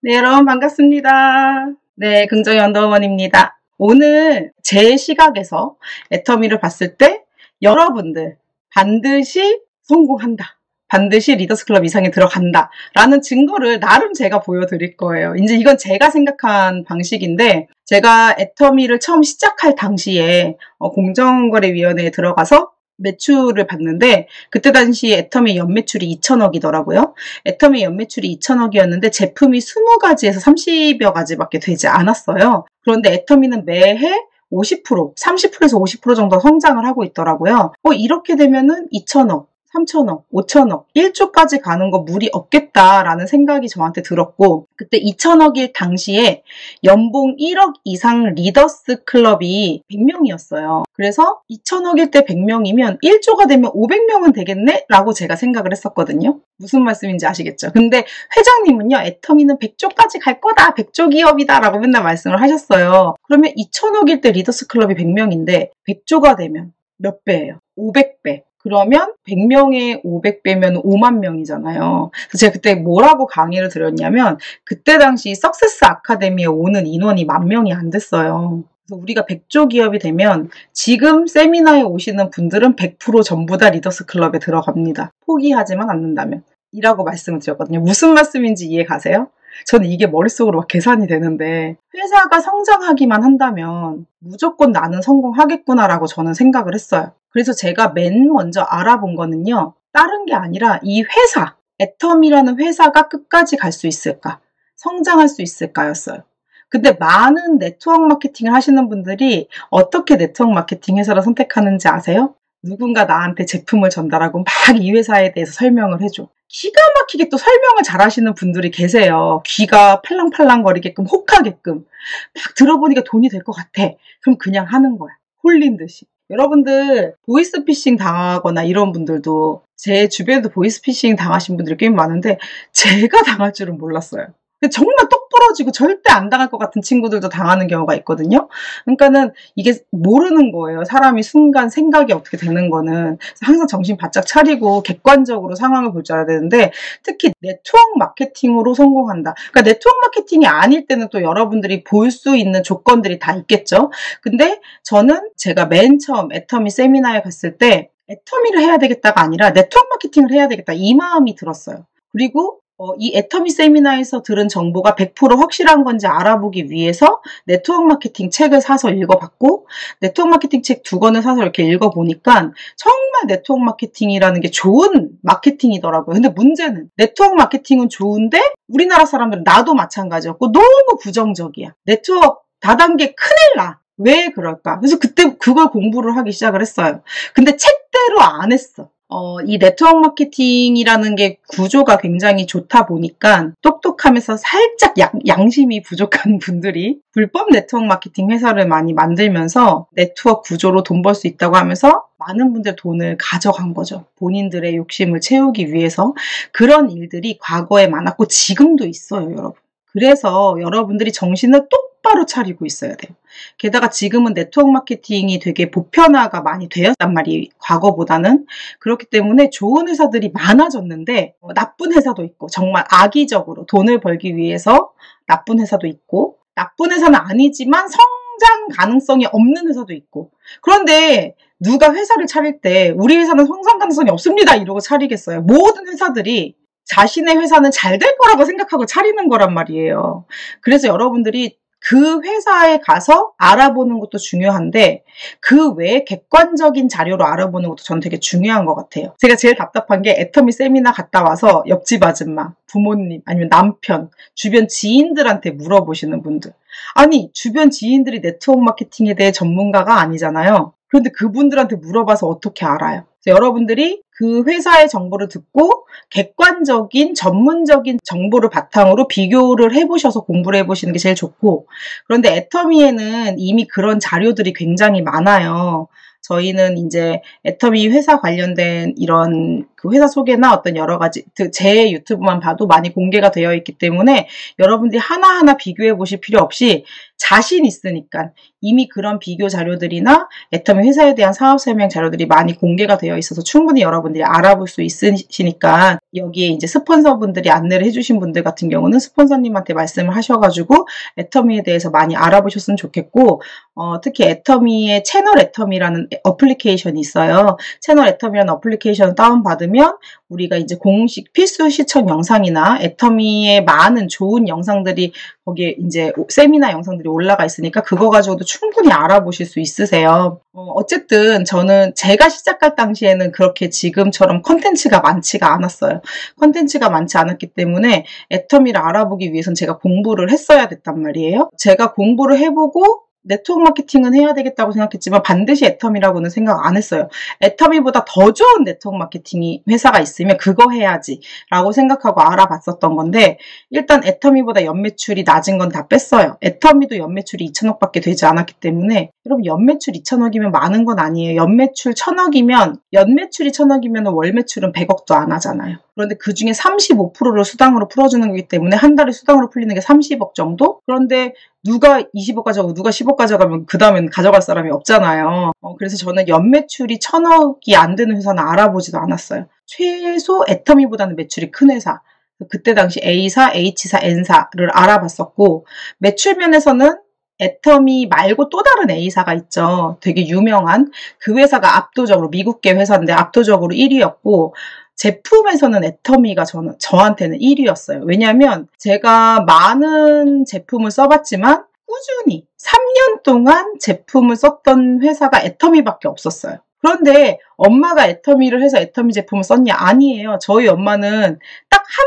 네, 여러분 반갑습니다. 네, 긍정의 언더원입니다. 오늘 제 시각에서 애터미를 봤을 때 여러분들 반드시 성공한다. 반드시 리더스 클럽 이상에 들어간다. 라는 증거를 나름 제가 보여드릴 거예요. 이제 이건 제가 생각한 방식인데, 제가 애터미를 처음 시작할 당시에 어, 공정거래위원회에 들어가서 매출을 봤는데 그때 당시 애터미 연매출이 2천억이더라고요. 애터미 연매출이 2천억이었는데 제품이 20가지에서 30여 가지밖에 되지 않았어요. 그런데 애터미는 매해 50%, 30%에서 50% 정도 성장을 하고 있더라고요. 어, 이렇게 되면은 2천억, 3천억, 5천억, 1조까지 가는 거 무리 없겠다라는 생각이 저한테 들었고 그때 2천억일 당시에 연봉 1억 이상 리더스 클럽이 100명이었어요. 그래서 2천억일 때 100명이면 1조가 되면 500명은 되겠네? 라고 제가 생각을 했었거든요. 무슨 말씀인지 아시겠죠? 근데 회장님은요, 애터미는 100조까지 갈 거다! 100조 기업이다! 라고 맨날 말씀을 하셨어요. 그러면 2천억일 때 Leaders Club이 100명인데 100조가 되면 몇 배예요? 500배. 그러면 100명에 500배면 5만 명이잖아요. 제가 그때 뭐라고 강의를 드렸냐면 그때 당시 Success Academy에 오는 인원이 만 명이 안 됐어요. 그래서 우리가 100조 기업이 되면 지금 세미나에 오시는 분들은 100% 전부 다 Leaders Club에 들어갑니다. 포기하지만 않는다면. 이라고 말씀을 드렸거든요. 무슨 말씀인지 이해 가세요? 저는 이게 머릿속으로 막 계산이 되는데 회사가 성장하기만 한다면 무조건 나는 성공하겠구나라고 저는 생각을 했어요. 그래서 제가 맨 먼저 알아본 거는요. 다른 게 아니라 이 회사, 애터미라는 회사가 끝까지 갈 수 있을까? 성장할 수 있을까였어요. 근데 많은 네트워크 마케팅을 하시는 분들이 어떻게 네트워크 마케팅 회사를 선택하는지 아세요? 누군가 나한테 제품을 전달하고 막 이 회사에 대해서 설명을 해줘. 기가 막히게 또 설명을 잘 하시는 분들이 계세요. 귀가 팔랑팔랑거리게끔 혹하게끔. 막 들어보니까 돈이 될 것 같아. 그럼 그냥 하는 거야. 홀린 듯이. 여러분들 보이스피싱 당하거나 이런 분들도 제 주변에도 보이스피싱 당하신 분들이 꽤 많은데 제가 당할 줄은 몰랐어요. 정말 똑 부러지고 절대 안 당할 것 같은 친구들도 당하는 경우가 있거든요. 그러니까는 이게 모르는 거예요. 사람이 순간 생각이 어떻게 되는 거는 항상 정신 바짝 차리고 객관적으로 상황을 볼 줄 알아야 되는데 특히 네트워크 마케팅으로 성공한다. 그러니까 네트워크 마케팅이 아닐 때는 또 여러분들이 볼 수 있는 조건들이 다 있겠죠. 근데 저는 제가 맨 처음 애터미 세미나에 갔을 때 애터미를 해야 되겠다가 아니라 네트워크 마케팅을 해야 되겠다 이 마음이 들었어요. 그리고 어, 이 애터미 세미나에서 들은 정보가 100% 확실한 건지 알아보기 위해서 네트워크 마케팅 책을 사서 읽어봤고 네트워크 마케팅 책 두 권을 사서 이렇게 읽어보니까 정말 네트워크 마케팅이라는 게 좋은 마케팅이더라고요. 근데 문제는 네트워크 마케팅은 좋은데 우리나라 사람들은 나도 마찬가지였고 너무 부정적이야. 네트워크 다단계 큰일 나. 왜 그럴까? 그래서 그때 그걸 공부를 하기 시작을 했어요. 근데 책대로 안 했어. 어, 이 네트워크 마케팅이라는 게 구조가 굉장히 좋다 보니까 똑똑하면서 살짝 양, 양심이 부족한 분들이 불법 네트워크 마케팅 회사를 많이 만들면서 네트워크 구조로 돈 벌 수 있다고 하면서 많은 분들 돈을 가져간 거죠. 본인들의 욕심을 채우기 위해서 그런 일들이 과거에 많았고 지금도 있어요, 여러분. 그래서 여러분들이 정신을 똑바로 차리고 있어야 돼요. 게다가 지금은 네트워크 마케팅이 되게 보편화가 많이 되었단 말이 과거보다는 그렇기 때문에 좋은 회사들이 많아졌는데 어, 나쁜 회사도 있고 정말 악의적으로 돈을 벌기 위해서 나쁜 회사도 있고 나쁜 회사는 아니지만 성장 가능성이 없는 회사도 있고 그런데 누가 회사를 차릴 때 우리 회사는 성장 가능성이 없습니다 이러고 차리겠어요. 모든 회사들이 자신의 회사는 잘 될 거라고 생각하고 차리는 거란 말이에요. 그래서 여러분들이 그 회사에 가서 알아보는 것도 중요한데 그 외에 객관적인 자료로 알아보는 것도 저는 되게 중요한 것 같아요. 제가 제일 답답한 게 애터미 세미나 갔다 와서 옆집 아줌마, 부모님, 아니면 남편, 주변 지인들한테 물어보시는 분들. 아니, 주변 지인들이 네트워크 마케팅에 대해 전문가가 아니잖아요. 그런데 그분들한테 물어봐서 어떻게 알아요? 여러분들이 그 회사의 정보를 듣고 객관적인 전문적인 정보를 바탕으로 비교를 해보셔서 공부를 해보시는 게 제일 좋고 그런데 애터미에는 이미 그런 자료들이 굉장히 많아요. 저희는 이제 애터미 회사 관련된 이런 그 회사 소개나 어떤 여러 가지 그제 유튜브만 봐도 많이 공개가 되어 있기 때문에 여러분들이 하나하나 비교해 보실 필요 없이 자신 있으니까 이미 그런 비교 자료들이나 애터미 회사에 대한 사업 설명 자료들이 많이 공개가 되어 있어서 충분히 여러분들이 알아볼 수 있으시니까 여기에 이제 스폰서분들이 안내를 해주신 분들 같은 경우는 스폰서님한테 말씀을 하셔가지고 애터미에 대해서 많이 알아보셨으면 좋겠고 어, 특히 애터미의 채널 애터미라는 어플리케이션이 있어요. 채널 애터미라는 어플리케이션을 다운받으면 우리가 이제 공식 필수 시청 영상이나 애터미의 많은 좋은 영상들이 거기에 이제 세미나 영상들이 올라가 있으니까 그거 가지고도 충분히 알아보실 수 있으세요. 어, 쨌든 저는 제가 시작할 당시에는 그렇게 지금처럼 컨텐츠가 많지가 않았어요. 컨텐츠가 많지 않았기 때문에 애터미를 알아보기 위해선 제가 공부를 했어야 됐단 말이에요. 제가 공부를 해보고 네트워크 마케팅은 해야 되겠다고 생각했지만 반드시 애터미라고는 생각 안 했어요. 애터미보다 더 좋은 네트워크 마케팅이 회사가 있으면 그거 해야지 라고 생각하고 알아봤었던 건데 일단 애터미보다 연매출이 낮은 건 다 뺐어요. 애터미도 연매출이 2천억밖에 되지 않았기 때문에 여러분 연매출 2천억이면 많은 건 아니에요. 연매출 1천억이면 연매출이 1천억이면 월매출은 100억도 안 하잖아요. 그런데 그 중에 35%를 수당으로 풀어주는 거기 때문에 한 달에 수당으로 풀리는 게 30억 정도? 그런데 누가 20억 가져가고 누가 10억 가져가면 그 다음엔 가져갈 사람이 없잖아요. 어, 그래서 저는 연매출이 천억이 안 되는 회사는 알아보지도 않았어요. 최소 애터미보다는 매출이 큰 회사. 그때 당시 A사, H사, N사를 알아봤었고 매출 면에서는 애터미 말고 또 다른 A사가 있죠. 되게 유명한 그 회사가 압도적으로 미국계 회사인데 압도적으로 1위였고 제품에서는 애터미가 저는, 저한테는 1위였어요. 왜냐하면 제가 많은 제품을 써봤지만 꾸준히 3년 동안 제품을 썼던 회사가 애터미밖에 없었어요. 그런데 엄마가 애터미를 해서 애터미 제품을 썼냐? 아니에요. 저희 엄마는 딱 한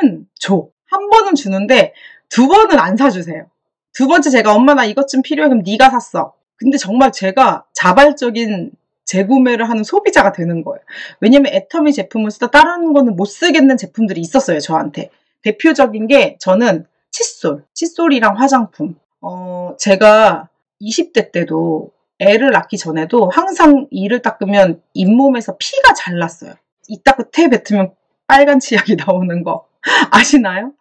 번은 줘. 한 번은 주는데 두 번은 안 사주세요. 두 번째 제가 엄마 나 이것 좀 필요해 그럼 네가 샀어. 근데 정말 제가 자발적인 재구매를 하는 소비자가 되는 거예요. 왜냐면 애터미 제품을 쓰다 다른 거는 못 쓰겠는 제품들이 있었어요, 저한테. 대표적인 게 저는 칫솔, 칫솔이랑 화장품. 어, 제가 20대 때도 애를 낳기 전에도 항상 이를 닦으면 잇몸에서 피가 잘 났어요. 이따 끝에 뱉으면 빨간 치약이 나오는 거 아시나요?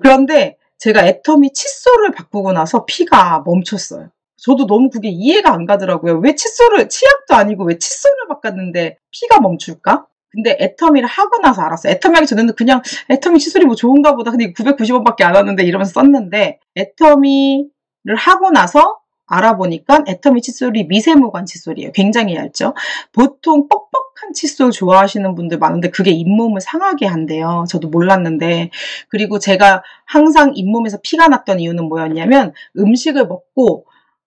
그런데 제가 애터미 칫솔을 바꾸고 나서 피가 멈췄어요. 저도 너무 그게 이해가 안 가더라고요. 왜 칫솔을, 치약도 아니고 왜 칫솔을 바꿨는데 피가 멈출까? 근데 애터미를 하고 나서 알았어요. 애터미 하기 전에는 그냥 애터미 칫솔이 뭐 좋은가 보다. 근데 990원밖에 안 하는데 이러면서 썼는데 애터미를 하고 나서 알아보니까 애터미 칫솔이 미세모관 칫솔이에요. 굉장히 얇죠. 보통 뻑뻑한 칫솔 좋아하시는 분들 많은데 그게 잇몸을 상하게 한대요. 저도 몰랐는데. 그리고 제가 항상 잇몸에서 피가 났던 이유는 뭐였냐면 음식을 먹고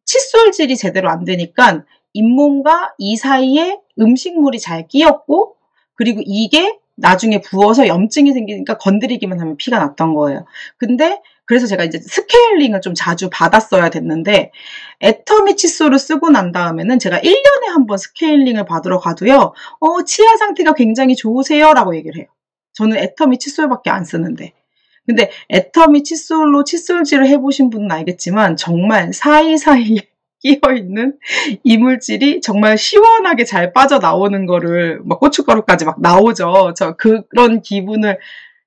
칫솔질이 제대로 안 되니까 잇몸과 이 사이에 음식물이 잘 끼었고 그리고 이게 나중에 부어서 염증이 생기니까 건드리기만 하면 피가 났던 거예요. 근데 그래서 제가 이제 스케일링을 좀 자주 받았어야 됐는데 애터미 칫솔을 쓰고 난 다음에는 제가 1년에 한 번 스케일링을 받으러 가도요. 어, 치아 상태가 굉장히 좋으세요? 라고 얘기를 해요. 저는 애터미 칫솔밖에 안 쓰는데. 근데 애터미 칫솔로 칫솔질을 해보신 분은 알겠지만 정말 사이사이에 끼어있는 이물질이 정말 시원하게 잘 빠져나오는 거를 막 고춧가루까지 막 나오죠. 저 그런 기분을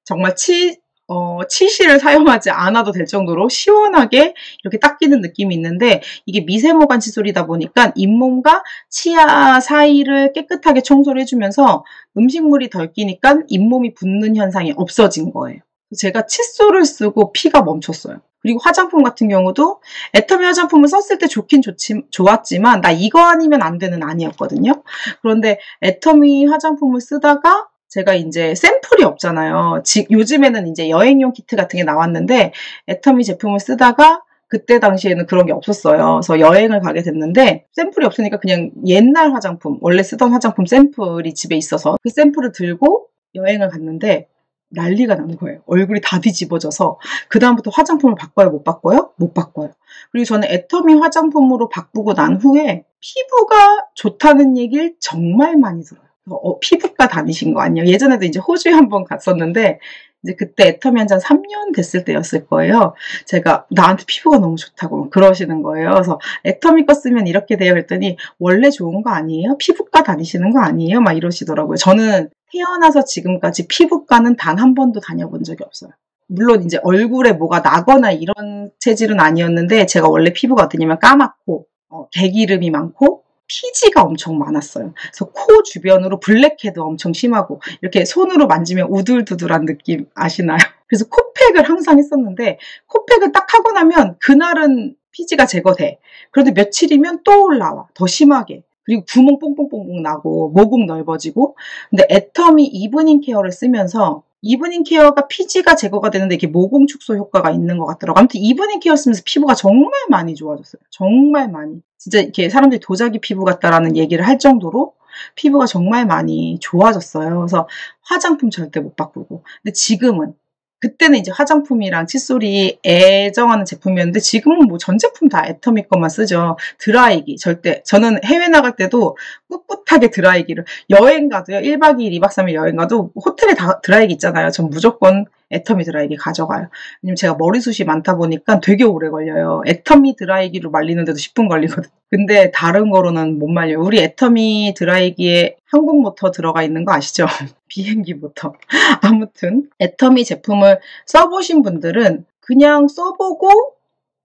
정말 치, 어, 치실을 사용하지 않아도 될 정도로 시원하게 이렇게 닦이는 느낌이 있는데 이게 미세모관 칫솔이다 보니까 잇몸과 치아 사이를 깨끗하게 청소를 해주면서 음식물이 덜 끼니까 잇몸이 붓는 현상이 없어진 거예요. 제가 칫솔을 쓰고 피가 멈췄어요. 그리고 화장품 같은 경우도 애터미 화장품을 썼을 때 좋긴 좋지, 좋았지만 나 이거 아니면 안 되는 아니었거든요. 그런데 애터미 화장품을 쓰다가 제가 이제 샘플이 없잖아요. 지, 요즘에는 이제 여행용 키트 같은 게 나왔는데 애터미 제품을 쓰다가 그때 당시에는 그런 게 없었어요. 그래서 여행을 가게 됐는데 샘플이 없으니까 그냥 옛날 화장품, 원래 쓰던 화장품 샘플이 집에 있어서 그 샘플을 들고 여행을 갔는데 난리가 나는 거예요. 얼굴이 다 뒤집어져서 그 다음부터 화장품을 바꿔요? 못 바꿔요? 못 바꿔요. 그리고 저는 애터미 화장품으로 바꾸고 난 후에 피부가 좋다는 얘기를 정말 많이 들어요. 어, 피부과 다니신 거 아니에요? 예전에도 이제 호주에 한 번 갔었는데 이제 그때 애터미 한 지 한 3년 됐을 때였을 거예요. 제가 나한테 피부가 너무 좋다고 그러시는 거예요. 그래서 애터미 거 쓰면 이렇게 돼요. 그랬더니 원래 좋은 거 아니에요? 피부과 다니시는 거 아니에요? 막 이러시더라고요. 저는 태어나서 지금까지 피부과는 단 한 번도 다녀본 적이 없어요. 물론 이제 얼굴에 뭐가 나거나 이런 체질은 아니었는데 제가 원래 피부가 어떠냐면 까맣고 어, 개기름이 많고 피지가 엄청 많았어요. 그래서 코 주변으로 블랙헤드 엄청 심하고 이렇게 손으로 만지면 우둘두둘한 느낌 아시나요? 그래서 코팩을 항상 했었는데 코팩을 딱 하고 나면 그날은 피지가 제거돼. 그런데 며칠이면 또 올라와. 더 심하게. 그리고 구멍 뽕뽕뽕뽕 나고 모공 넓어지고 근데 애터미 Evening Care를 쓰면서 Evening Care가 피지가 제거가 되는데 이게 모공 축소 효과가 있는 것 같더라고요. 아무튼 Evening Care 쓰면서 피부가 정말 많이 좋아졌어요. 정말 많이. 진짜 이렇게 사람들이 도자기 피부 같다라는 얘기를 할 정도로 피부가 정말 많이 좋아졌어요. 그래서 화장품 절대 못 바꾸고. 근데 지금은 그때는 이제 화장품이랑 칫솔이 애정하는 제품이었는데 지금은 뭐 전 제품 다 애터미 것만 쓰죠. 드라이기 절대 저는 해외 나갈 때도 꿋꿋하게 드라이기를 여행 가도요. 1박 2일, 2박 3일 여행 가도 호텔에 다 드라이기 있잖아요. 전 무조건 애터미 드라이기 가져가요. 왜냐면 제가 머리숱이 많다 보니까 되게 오래 걸려요. 애터미 드라이기로 말리는데도 10분 걸리거든. 근데 다른 거로는 못 말려요. 우리 애터미 드라이기에 한국 모터 들어가 있는 거 아시죠? 비행기 모터. 아무튼 애터미 제품을 써보신 분들은 그냥 써보고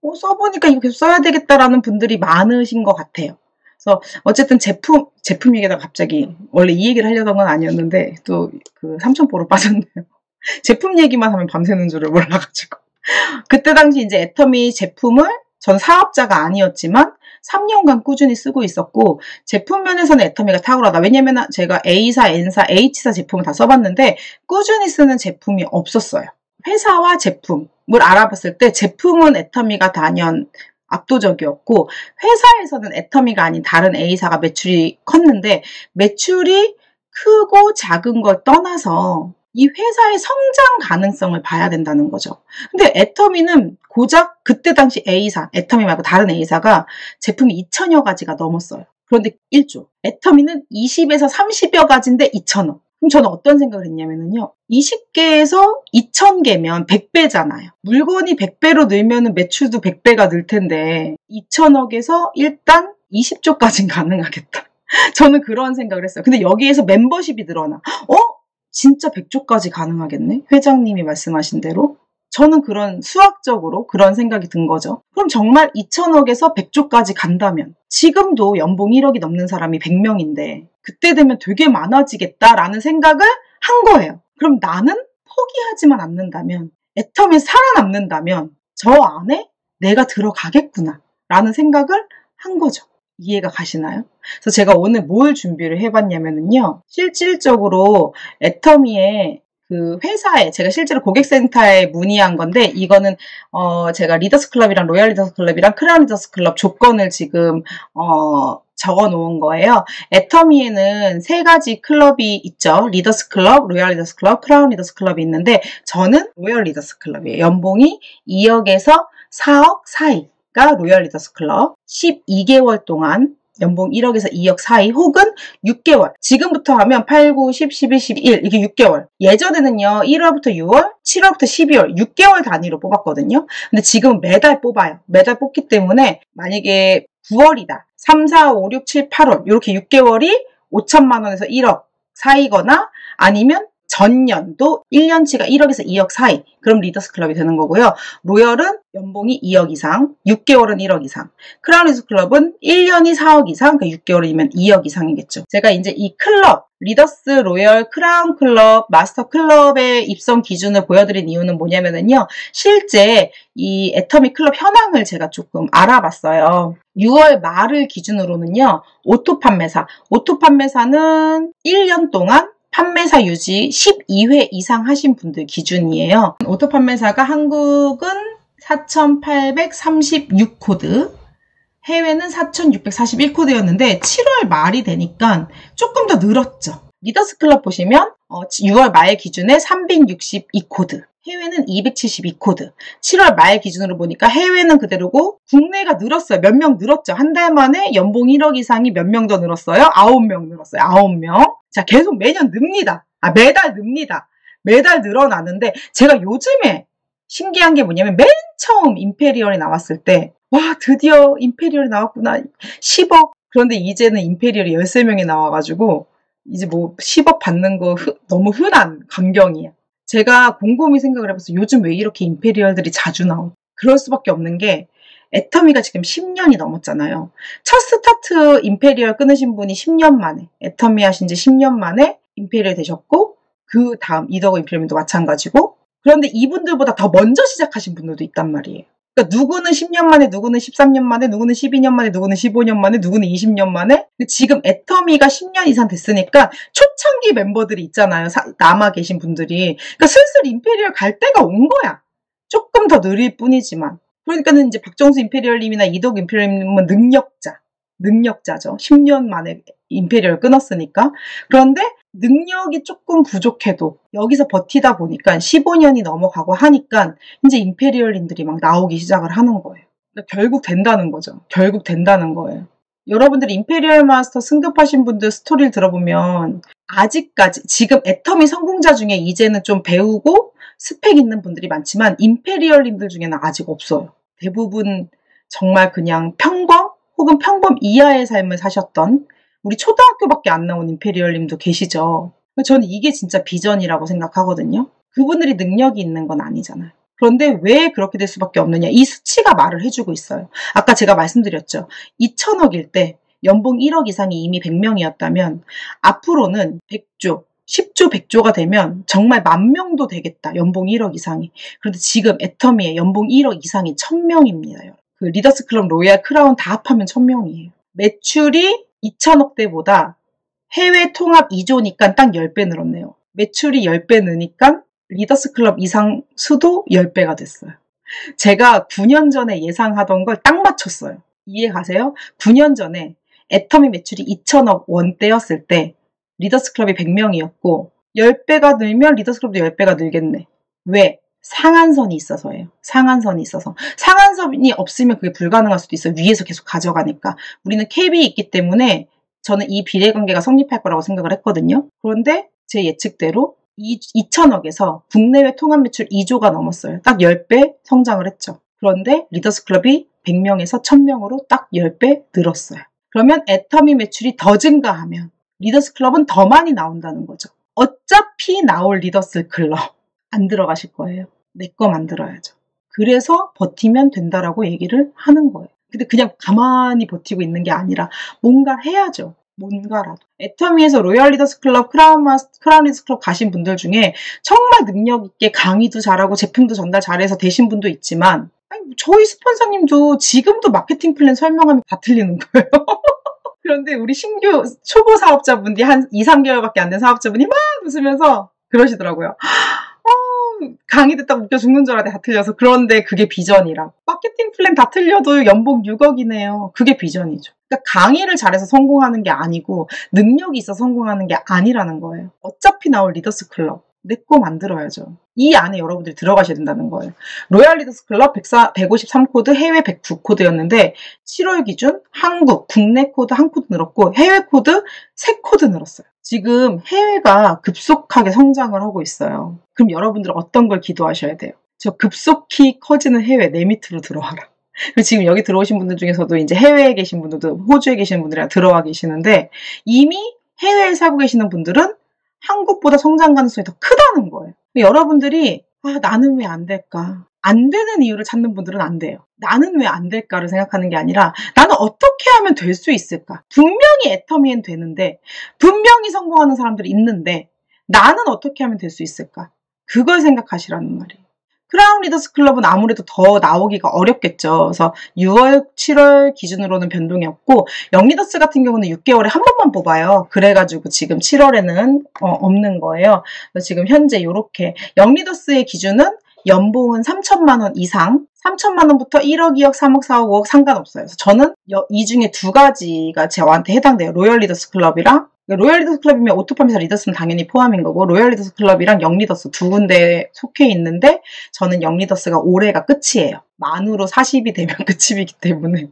어, 써보니까 이거 계속 써야 되겠다라는 분들이 많으신 것 같아요. 그래서 어쨌든 제품 제품 얘기다 갑자기 원래 이 얘기를 하려던 건 아니었는데 또 그 삼천포로 빠졌네요. 제품 얘기만 하면 밤새는 줄을 몰라가지고. 그때 당시 이제 애터미 제품을 전 사업자가 아니었지만 3년간 꾸준히 쓰고 있었고 제품 면에서는 애터미가 탁월하다. 왜냐면 제가 A사, N사, H사 제품을 다 써봤는데 꾸준히 쓰는 제품이 없었어요. 회사와 제품을 알아봤을 때 제품은 애터미가 단연 압도적이었고 회사에서는 애터미가 아닌 다른 A사가 매출이 컸는데 매출이 크고 작은 걸 떠나서 이 회사의 성장 가능성을 봐야 된다는 거죠. 근데 애터미는 고작 그때 당시 A사, 애터미 말고 다른 A사가 제품이 2천여 가지가 넘었어요. 그런데 1조. 애터미는 20에서 30여 가지인데 2천억. 그럼 저는 어떤 생각을 했냐면요. 20개에서 2,000개면 100배잖아요. 물건이 100배로 늘면 매출도 100배가 늘 텐데 2천억에서 일단 20조까지는 가능하겠다. 저는 그런 생각을 했어요. 근데 여기에서 멤버십이 늘어나. 어? 진짜 100조까지 가능하겠네? 회장님이 말씀하신 대로. 저는 그런 수학적으로 그런 생각이 든 거죠. 그럼 정말 2천억에서 100조까지 간다면 지금도 연봉 1억이 넘는 사람이 100명인데 그때 되면 되게 많아지겠다라는 생각을 한 거예요. 그럼 나는 포기하지만 않는다면 애텀이 살아남는다면 저 안에 내가 들어가겠구나 라는 생각을 한 거죠. 이해가 가시나요? 그래서 제가 오늘 뭘 준비를 해봤냐면요. 실질적으로 애터미의 그 회사에 제가 실제로 고객센터에 문의한 건데 이거는 어 제가 Leaders Club이랑 Royal Leaders Club이랑 Crown Leaders Club 조건을 지금 어 적어 놓은 거예요. 애터미에는 세 가지 클럽이 있죠. Leaders Club, Royal Leaders Club, Crown Leaders Club이 있는데 저는 Royal Leaders Club이에요. 연봉이 2억에서 4억 사이 가 로얄 리더스 클럽. 12개월 동안 연봉 1억에서 2억 사이 혹은 6개월. 지금부터 하면 8, 9, 10, 11, 12, 1 이게 6개월. 예전에는요. 1월부터 6월, 7월부터 12월 6개월 단위로 뽑았거든요. 근데 지금은 매달 뽑아요. 매달 뽑기 때문에 만약에 9월이다. 3, 4, 5, 6, 7, 8월 이렇게 6개월이 5천만 원에서 1억 사이거나 아니면 전년도 1년치가 1억에서 2억 사이. 그럼 리더스 클럽이 되는 거고요. 로열은 연봉이 2억 이상, 6개월은 1억 이상. 크라운 리더스 클럽은 1년이 4억 이상, 그러니까 6개월이면 2억 이상이겠죠. 제가 이제 이 클럽, 리더스, 로열, 크라운 클럽, 마스터 클럽의 입성 기준을 보여드린 이유는 뭐냐면요. 실제 이 애터미 클럽 현황을 제가 조금 알아봤어요. 6월 말을 기준으로는요. 오토 판매사. 오토 판매사는 1년 동안 판매사 유지 12회 이상 하신 분들 기준이에요. 오토 판매사가 한국은 4,836코드, 해외는 4,641코드였는데 7월 말이 되니까 조금 더 늘었죠. 리더스 클럽 보시면 6월 어, 말 기준에 362코드, 해외는 272코드. 7월 말 기준으로 보니까 해외는 그대로고 국내가 늘었어요. 몇 명 늘었죠. 한 달 만에 연봉 1억 이상이 몇 명 더 늘었어요? 9명 늘었어요. 9명. 자, 계속 매년 늡니다. 아, 매달 늡니다. 매달 늘어나는데 제가 요즘에 신기한 게 뭐냐면 맨 처음 임페리얼이 나왔을 때 와, 드디어 임페리얼이 나왔구나. 10억. 그런데 이제는 임페리얼이 13명이 나와가지고 이제 뭐 10억 받는 거 흐, 너무 흔한 광경이야. 제가 곰곰이 생각을 해봤어요. 요즘 왜 이렇게 임페리얼들이 자주 나오? 그럴 수밖에 없는 게 애터미가 지금 10년이 넘었잖아요. 첫 스타트 임페리얼 끊으신 분이 10년 만에, 애터미 하신 지 10년 만에 임페리얼 되셨고, 그 다음 이덕우 임페리얼도 마찬가지고, 그런데 이분들보다 더 먼저 시작하신 분들도 있단 말이에요. 그러니까 누구는 10년 만에, 누구는 13년 만에, 누구는 12년 만에, 누구는 15년 만에, 누구는 20년 만에. 지금 애터미가 10년 이상 됐으니까 초창기 멤버들이 있잖아요. 사, 남아 계신 분들이. 그러니까 슬슬 임페리얼 갈 때가 온 거야. 조금 더 느릴 뿐이지만. 그러니까는 이제 박정수 임페리얼님이나 이덕우 임페리얼님은 능력자, 능력자죠. 10년 만에 임페리얼 끊었으니까. 그런데 능력이 조금 부족해도 여기서 버티다 보니까 15년이 넘어가고 하니까 이제 임페리얼님들이 막 나오기 시작을 하는 거예요. 그러니까 결국 된다는 거죠. 결국 된다는 거예요. 여러분들이 임페리얼 마스터 승급하신 분들 스토리를 들어보면 아직까지 지금 애터미 성공자 중에 이제는 좀 배우고 스펙 있는 분들이 많지만 임페리얼님들 중에는 아직 없어요. 대부분 정말 그냥 평범 혹은 평범 이하의 삶을 사셨던 우리 초등학교밖에 안 나온 임페리얼님도 계시죠. 저는 이게 진짜 비전이라고 생각하거든요. 그분들이 능력이 있는 건 아니잖아요. 그런데 왜 그렇게 될 수밖에 없느냐? 이 수치가 말을 해주고 있어요. 아까 제가 말씀드렸죠. 2천억일 때 연봉 1억 이상이 이미 100명이었다면 앞으로는 100조, 10조, 100조가 되면 정말 만 명도 되겠다. 연봉 1억 이상이. 그런데 지금 애터미의 연봉 1억 이상이 1000명입니다. 그 리더스 클럽 로얄 크라운 다 합하면 1000명이에요. 매출이 2천억대보다 해외 통합 2조니까 딱 10배 늘었네요. 매출이 10배 느니까 리더스 클럽 이상 수도 10배가 됐어요. 제가 9년 전에 예상하던 걸 딱 맞췄어요. 이해 가세요? 9년 전에 애터미 매출이 2천억 원대였을 때 리더스 클럽이 100명이었고 10배가 늘면 리더스 클럽도 10배가 늘겠네. 왜? 상한선이 있어서예요. 상한선이 있어서. 상한선이 없으면 그게 불가능할 수도 있어요. 위에서 계속 가져가니까. 우리는 캡이 있기 때문에 저는 이 비례관계가 성립할 거라고 생각을 했거든요. 그런데 제 예측대로 2천억에서 국내외 통합 매출 2조가 넘었어요. 딱 10배 성장을 했죠. 그런데 리더스 클럽이 100명에서 1000명으로 딱 10배 늘었어요. 그러면 애터미 매출이 더 증가하면 리더스 클럽은 더 많이 나온다는 거죠. 어차피 나올 리더스 클럽 안 들어가실 거예요. 내 거 만들어야죠. 그래서 버티면 된다라고 얘기를 하는 거예요. 근데 그냥 가만히 버티고 있는 게 아니라 뭔가 해야죠. 뭔가라도. 애터미에서 로얄 리더스 클럽, 크라운 마스, 크라운 리더스 클럽 가신 분들 중에 정말 능력 있게 강의도 잘하고 제품도 전달 잘해서 되신 분도 있지만 아니, 저희 스폰서님도 지금도 마케팅 플랜 설명하면 다 틀리는 거예요. 그런데 우리 신규 초보 사업자분이 한 2, 3개월밖에 안 된 사업자분이 막 웃으면서 그러시더라고요. 어, 강의 듣다가 웃겨 죽는 줄 알았는데 다 틀려서 그런데 그게 비전이라 마케팅 플랜 다 틀려도 연봉 6억이네요. 그게 비전이죠. 그러니까 강의를 잘해서 성공하는 게 아니고 능력이 있어 성공하는 게 아니라는 거예요. 어차피 나올 리더스 클럽 내거 만들어야죠. 이 안에 여러분들이 들어가셔야 된다는 거예요. 로얄 리더스 클럽 104, 153코드, 해외 109코드였는데 7월 기준 한국, 국내 코드 한 코드 늘었고 해외 코드 3코드 늘었어요. 지금 해외가 급속하게 성장을 하고 있어요. 그럼 여러분들 어떤 걸 기도하셔야 돼요? 저 급속히 커지는 해외 내 밑으로 들어와라. 지금 여기 들어오신 분들 중에서도 이제 해외에 계신 분들도 호주에 계시는 분들이랑 들어와 계시는데 이미 해외에 살고 계시는 분들은 한국보다 성장 가능성이 더 크다는 거예요. 여러분들이 아, 나는 왜 안 될까? 안 되는 이유를 찾는 분들은 안 돼요. 나는 왜 안 될까를 생각하는 게 아니라 나는 어떻게 하면 될 수 있을까? 분명히 애터미엔 되는데 분명히 성공하는 사람들이 있는데 나는 어떻게 하면 될 수 있을까? 그걸 생각하시라는 말이에요. 크라운 리더스 클럽은 아무래도 더 나오기가 어렵겠죠. 그래서 6월, 7월 기준으로는 변동이 없고 영리더스 같은 경우는 6개월에 한 번만 뽑아요. 그래가지고 지금 7월에는 어, 없는 거예요. 지금 현재 이렇게 영리더스의 기준은 연봉은 3천만 원 이상, 3천만 원부터 1억, 2억, 3억, 4억, 5억 상관없어요. 그래서 저는 이 중에 두 가지가 저한테 해당돼요. 로열 리더스 클럽이랑 로열 리더스 클럽이면 오토판매사 리더스는 당연히 포함인 거고 로열 리더스 클럽이랑 영 리더스 두 군데 속해 있는데 저는 영 리더스가 올해가 끝이에요. 만으로 40이 되면 끝이기 때문에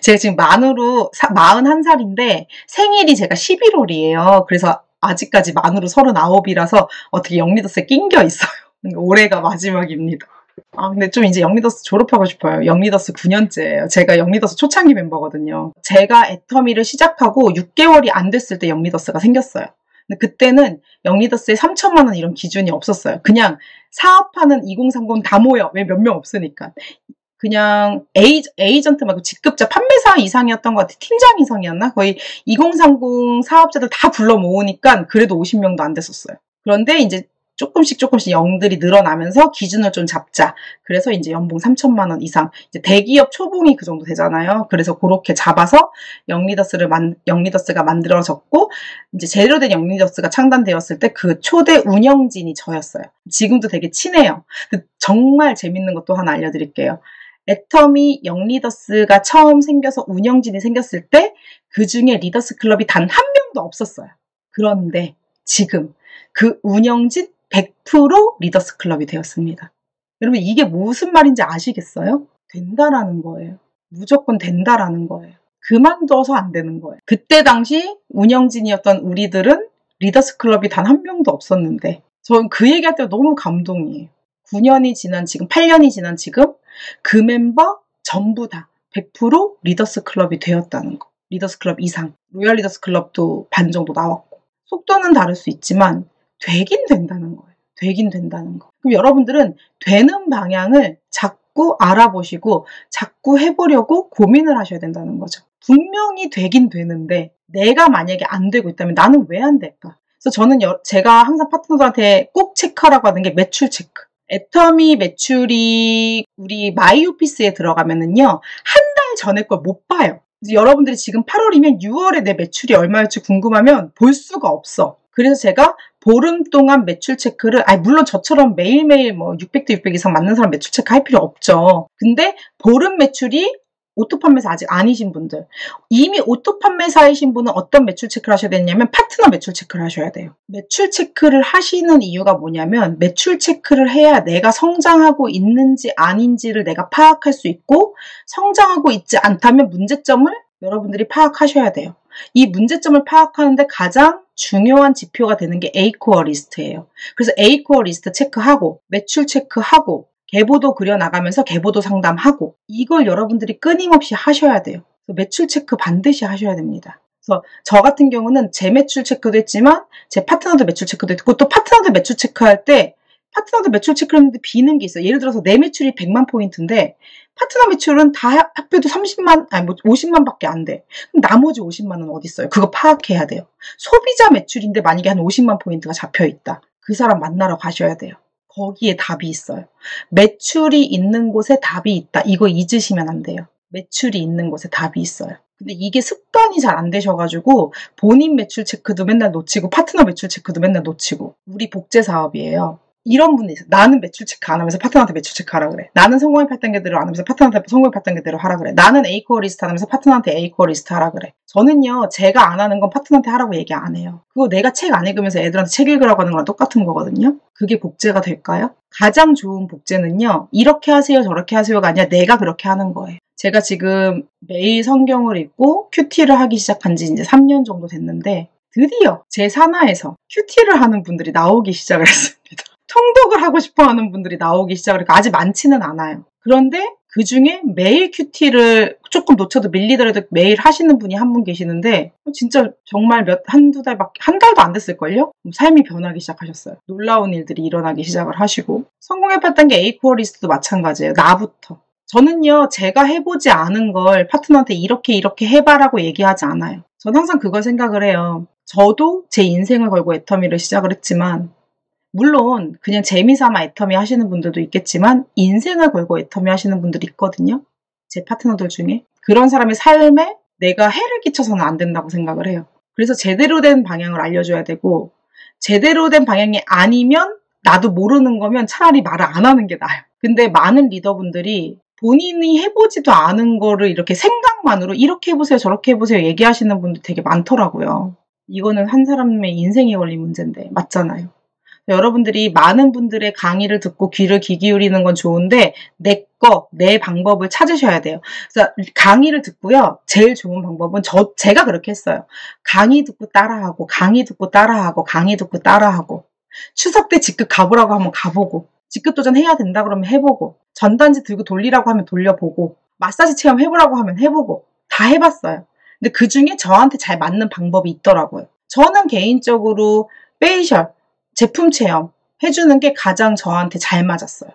제가 지금 만으로 41살인데 생일이 제가 11월이에요. 그래서 아직까지 만으로 39이라서 어떻게 영 리더스에 낑겨 있어요. 올해가 마지막입니다. 아, 근데 좀 이제 영리더스 졸업하고 싶어요. 영리더스 9년째예요. 제가 영리더스 초창기 멤버거든요. 제가 애터미를 시작하고 6개월이 안 됐을 때 영리더스가 생겼어요. 근데 그때는 영리더스에 3천만 원 이런 기준이 없었어요. 그냥 사업하는 2030 다 모여. 왜 몇 명 없으니까. 그냥 에이, 에이전트 말고 직급자 판매사 이상이었던 것 같아. 팀장 이상이었나? 거의 2030 사업자들 다 불러 모으니까 그래도 50명도 안 됐었어요. 그런데 이제 조금씩 조금씩 영들이 늘어나면서 기준을 좀 잡자. 그래서 이제 연봉 3천만 원 이상. 이제 대기업 초봉이 그 정도 되잖아요. 그래서 그렇게 잡아서 영리더스를 만, 영리더스가 만들어졌고 이제 제대로 된 영리더스가 창단되었을 때 그 초대 운영진이 저였어요. 지금도 되게 친해요. 정말 재밌는 것도 하나 알려드릴게요. 애터미 영리더스가 처음 생겨서 운영진이 생겼을 때 그 중에 리더스 클럽이 단 한 명도 없었어요. 그런데 지금 그 운영진 100% 리더스 클럽이 되었습니다. 여러분 이게 무슨 말인지 아시겠어요? 된다라는 거예요. 무조건 된다라는 거예요. 그만둬서 안 되는 거예요. 그때 당시 운영진이었던 우리들은 리더스 클럽이 단 한 명도 없었는데 저는 그 얘기할 때 너무 감동이에요. 9년이 지난 지금, 8년이 지난 지금 그 멤버 전부 다 100% Leaders Club이 되었다는 거. Leaders Club 이상. Royal Leaders Club도 반 정도 나왔고. 속도는 다를 수 있지만 되긴 된다는 거예요. 되긴 된다는 거. 그럼 여러분들은 되는 방향을 자꾸 알아보시고 자꾸 해보려고 고민을 하셔야 된다는 거죠. 분명히 되긴 되는데 내가 만약에 안 되고 있다면 나는 왜 안 될까? 그래서 저는 여, 제가 항상 파트너들한테 꼭 체크하라고 하는 게 매출 체크. 애터미 매출이 우리 my office에 들어가면은요, 한 달 전에 걸 못 봐요. 여러분들이 지금 8월이면 6월에 내 매출이 얼마일지 궁금하면 볼 수가 없어. 그래서 제가 보름 동안 매출 체크를, 아니, 물론 저처럼 매일매일 뭐 600대 600 이상 맞는 사람 매출 체크 할 필요 없죠. 근데 보름 매출이 auto 판매사 아직 아니신 분들 이미 auto 판매사이신 분은 어떤 매출 체크를 하셔야 되냐면 파트너 매출 체크를 하셔야 돼요. 매출 체크를 하시는 이유가 뭐냐면 매출 체크를 해야 내가 성장하고 있는지 아닌지를 내가 파악할 수 있고 성장하고 있지 않다면 문제점을 여러분들이 파악하셔야 돼요. 이 문제점을 파악하는데 가장 중요한 지표가 되는 게 A코어 리스트예요. 그래서 A코어 리스트 체크하고 매출 체크하고 계보도 그려나가면서 계보도 상담하고 이걸 여러분들이 끊임없이 하셔야 돼요. 매출 체크 반드시 하셔야 됩니다. 그래서 저 같은 경우는 제 매출 체크도 했지만 제 파트너들 매출 체크도 했고 또 파트너들 매출 체크할 때 파트너들 매출 체크를 했는데 비는 게 있어요. 예를 들어서 내 매출이 100만 포인트인데 파트너 매출은 다 합해도 30만, 아니 뭐 50만 밖에 안 돼. 그럼 나머지 50만은 어디 있어요? 그거 파악해야 돼요. 소비자 매출인데 만약에 한 50만 포인트가 잡혀 있다. 그 사람 만나러 가셔야 돼요. 거기에 답이 있어요. 매출이 있는 곳에 답이 있다. 이거 잊으시면 안 돼요. 매출이 있는 곳에 답이 있어요. 근데 이게 습관이 잘 안 되셔가지고 본인 매출 체크도 맨날 놓치고 파트너 매출 체크도 맨날 놓치고 우리 복제 사업이에요. 이런 분이 있어요. 나는 매출 체크 안 하면서 파트너한테 매출 체크 하라 그래. 나는 성공의 8단계대로 안 하면서 파트너한테 성공의 8단계대로 하라 그래. 나는 A코어 리스트 하면서 파트너한테 A코어 리스트 하라 그래. 저는요, 제가 안 하는 건 파트너한테 하라고 얘기 안 해요. 그거 내가 책 안 읽으면서 애들한테 책 읽으라고 하는 거랑 똑같은 거거든요. 그게 복제가 될까요? 가장 좋은 복제는요, 이렇게 하세요, 저렇게 하세요가 아니라 내가 그렇게 하는 거예요. 제가 지금 매일 성경을 읽고 QT를 하기 시작한 지 이제 3년 정도 됐는데, 드디어 제 산하에서 QT를 하는 분들이 나오기 시작을 했습니다. 통독을 하고 싶어 하는 분들이 나오기 시작을 하니까 아직 많지는 않아요. 그런데 그 중에 매일 QT를 조금 놓쳐도 밀리더라도 매일 하시는 분이 한 분 계시는데 진짜 정말 몇 한두 달밖에 한 달도 안 됐을걸요? 삶이 변하기 시작하셨어요. 놀라운 일들이 일어나기 시작을 하시고 성공의 8단계 A코어 리스트도 마찬가지예요. 나부터. 저는요, 제가 해보지 않은 걸 파트너한테 이렇게 이렇게 해봐라고 얘기하지 않아요. 저는 항상 그걸 생각을 해요. 저도 제 인생을 걸고 애터미를 시작을 했지만 물론 그냥 재미삼아 애터미 하시는 분들도 있겠지만 인생을 걸고 애터미 하시는 분들이 있거든요. 제 파트너들 중에. 그런 사람의 삶에 내가 해를 끼쳐서는 안 된다고 생각을 해요. 그래서 제대로 된 방향을 알려줘야 되고 제대로 된 방향이 아니면 나도 모르는 거면 차라리 말을 안 하는 게 나아요. 근데 많은 리더분들이 본인이 해보지도 않은 거를 이렇게 생각만으로 이렇게 해보세요, 저렇게 해보세요 얘기하시는 분들 되게 많더라고요. 이거는 한 사람의 인생에 걸린 문제인데, 맞잖아요. 여러분들이 많은 분들의 강의를 듣고 귀를 귀 기울이는 건 좋은데 내 거, 내 방법을 찾으셔야 돼요. 그래서 강의를 듣고요. 제일 좋은 방법은 저 제가 그렇게 했어요. 강의 듣고 따라하고 강의 듣고 따라하고 강의 듣고 따라하고 추석 때 직급 가보라고 하면 가보고 직급 도전 해야 된다 그러면 해보고 전단지 들고 돌리라고 하면 돌려보고 마사지 체험 해보라고 하면 해보고 다 해봤어요. 근데 그 중에 저한테 잘 맞는 방법이 있더라고요. 저는 개인적으로 facial, 제품 체험 해주는 게 가장 저한테 잘 맞았어요.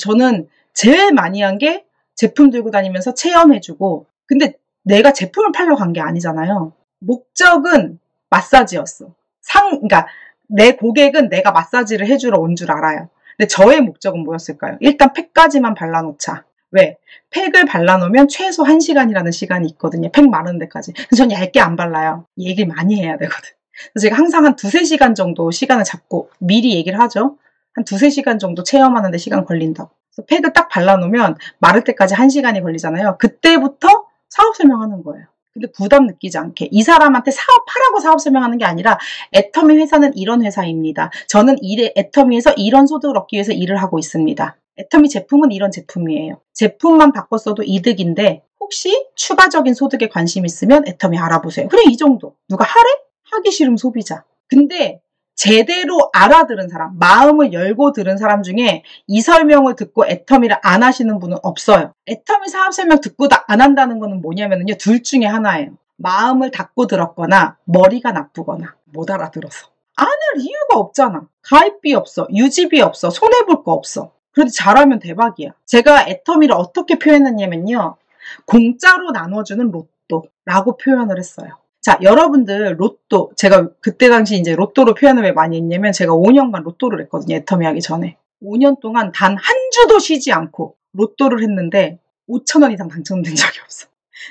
저는 제일 많이 한 게 제품 들고 다니면서 체험해주고 근데 내가 제품을 팔러 간 게 아니잖아요. 목적은 마사지였어. 상, 그러니까 내 고객은 내가 마사지를 해주러 온 줄 알아요. 근데 저의 목적은 뭐였을까요? 일단 팩까지만 발라놓자. 왜? 팩을 발라놓으면 최소 1시간이라는 시간이 있거든요. 팩 마른 데까지. 전 얇게 안 발라요. 얘기를 많이 해야 되거든. 그래서 제가 항상 한 두세 시간 정도 시간을 잡고 미리 얘기를 하죠. 한 두세 시간 정도 체험하는데 시간 걸린다고. 그래서 팩을 딱 발라놓으면 마를 때까지 1시간이 걸리잖아요. 그때부터 사업 설명하는 거예요. 근데 부담 느끼지 않게 이 사람한테 사업하라고 사업 설명하는 게 아니라 애터미 회사는 이런 회사입니다. 저는 일에 애터미에서 이런 소득을 얻기 위해서 일을 하고 있습니다. 애터미 제품은 이런 제품이에요. 제품만 바꿨어도 이득인데 혹시 추가적인 소득에 관심 있으면 애터미 알아보세요. 그래 이 정도. 누가 하래? 하기 싫으면 소비자. 근데 제대로 알아들은 사람, 마음을 열고 들은 사람 중에 이 설명을 듣고 애터미를 안 하시는 분은 없어요. 애터미 사업 설명 듣고 안 한다는 거는 뭐냐면요. 둘 중에 하나예요. 마음을 닫고 들었거나 머리가 나쁘거나 못 알아들어서. 안 할 이유가 없잖아. 가입비 없어. 유지비 없어. 손해볼 거 없어. 그래도 잘하면 대박이야. 제가 애터미를 어떻게 표현했냐면요. 공짜로 나눠주는 로또라고 표현을 했어요. 자, 여러분들 로또 제가 그때 당시 이제 로또로 표현을 왜 많이 했냐면 제가 5년간 로또를 했거든요. 애터미 하기 전에. 5년 동안 단 한 주도 쉬지 않고 로또를 했는데 5천 원 이상 당첨된 적이 없어.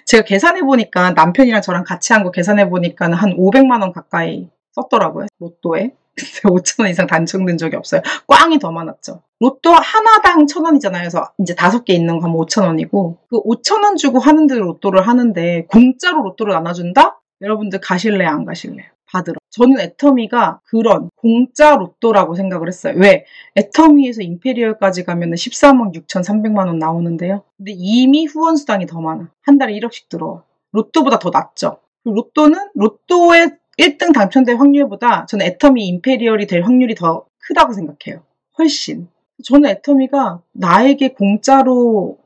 제가 계산해 보니까 남편이랑 저랑 같이 한 거 계산해 보니까 한 500만 원 가까이 썼더라고요. 로또에. 5천 원 이상 당첨된 적이 없어요. 꽝이 더 많았죠. 로또 하나당 천 원이잖아요. 그래서 이제 다섯 개 있는 거 하면 5천 원이고 그 5천 원 주고 하는 데 로또를 하는데 공짜로 로또를 나눠준다? 여러분들 가실래요? 안 가실래요? 받으러. 저는 애터미가 그런 공짜 로또라고 생각을 했어요. 왜? 애터미에서 Imperial까지 가면 13억 6,300만 원 나오는데요. 근데 이미 후원 수당이 더 많아. 한 달에 1억씩 들어와. 로또보다 더 낫죠. 로또는 로또의 1등 당첨될 확률보다 저는 애터미 임페리얼이 될 확률이 더 크다고 생각해요. 훨씬. 저는 애터미가 나에게 공짜로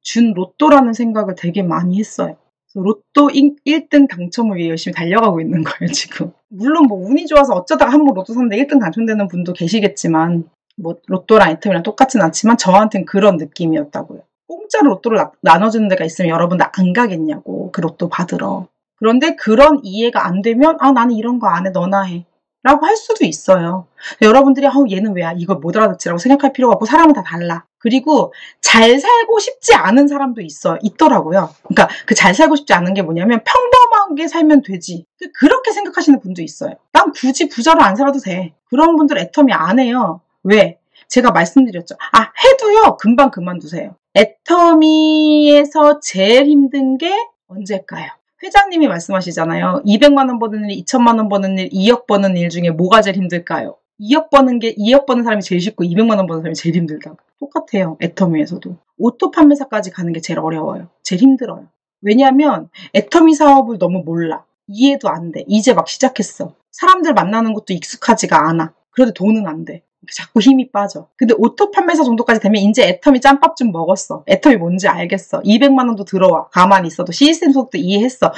준 로또라는 생각을 되게 많이 했어요. 로또 1등 당첨을 위해 열심히 달려가고 있는 거예요, 지금. 물론 뭐 운이 좋아서 어쩌다가 한 번 로또 샀는데 1등 당첨되는 분도 계시겠지만, 뭐 로또랑 애텀이랑 똑같진 않지만 저한테는 그런 느낌이었다고요. 공짜로 로또를 나, 눠주는 데가 있으면 여러분들 안 가겠냐고, 그 로또 받으러. 그런데 그런 이해가 안 되면, 아, 나는 이런 거 안 해, 너나 해. 라고 할 수도 있어요. 여러분들이 아 얘는 왜 이걸 못 알아듣지라고 생각할 필요가 없고 사람은 다 달라. 그리고 잘 살고 싶지 않은 사람도 있어 있더라고요. 그러니까 그 잘 살고 싶지 않은 게 뭐냐면 평범하게 살면 되지. 그렇게 생각하시는 분도 있어요. 난 굳이 부자로 안 살아도 돼. 그런 분들 애터미 안 해요. 왜? 제가 말씀드렸죠. 아 해도요. 금방 그만두세요. 애터미에서 제일 힘든 게 언제일까요? 회장님이 말씀하시잖아요. 200만 원 버는 일, 2천만 원 버는 일, 2억 버는 일 중에 뭐가 제일 힘들까요? 2억 버는 게 2억 버는 사람이 제일 쉽고 200만 원 버는 사람이 제일 힘들다. 똑같아요. 애터미에서도. auto 판매사까지 가는 게 제일 어려워요. 제일 힘들어요. 왜냐하면 애터미 사업을 너무 몰라. 이해도 안 돼. 이제 막 시작했어. 사람들 만나는 것도 익숙하지가 않아. 그래도 돈은 안 돼. 자꾸 힘이 빠져. 근데 auto 판매사 정도까지 되면 이제 애터미 짬밥 좀 먹었어. 애터미 뭔지 알겠어. 200만 원도 들어와. 가만히 있어도 시스템 소득도 이해했어.